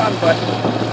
run, but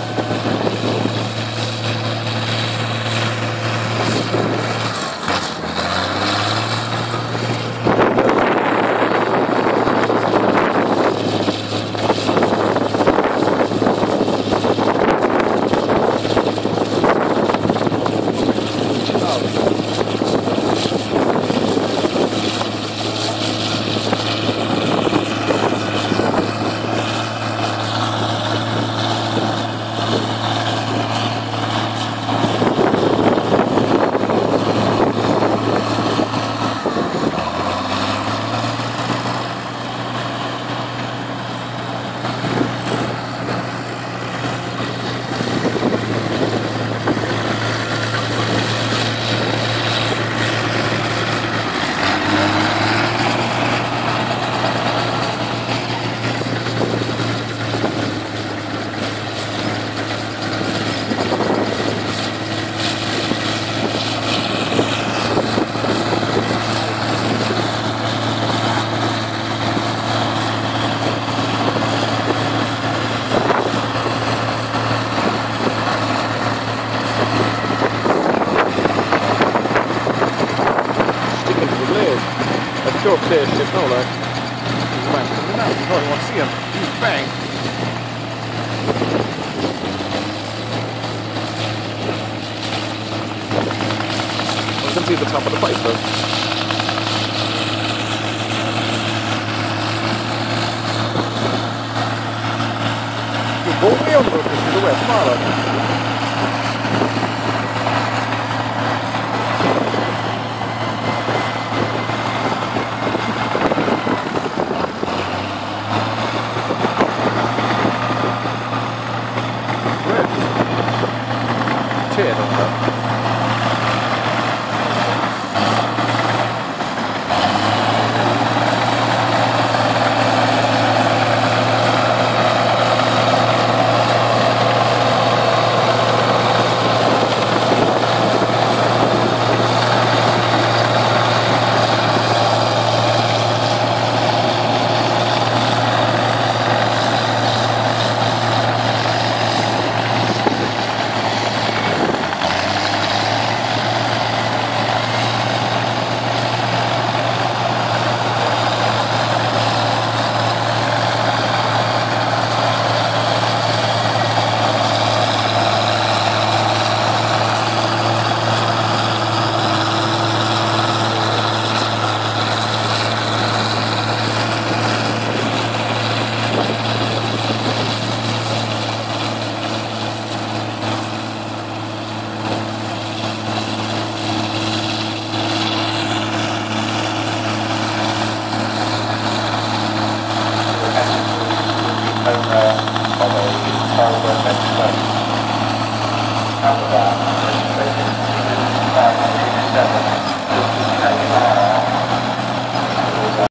That's pure clear shit, no, like. He's man coming out. You probably want to see him. He's bang. I can see the top of the pipe though. Du går med under till silhuett bara. Tre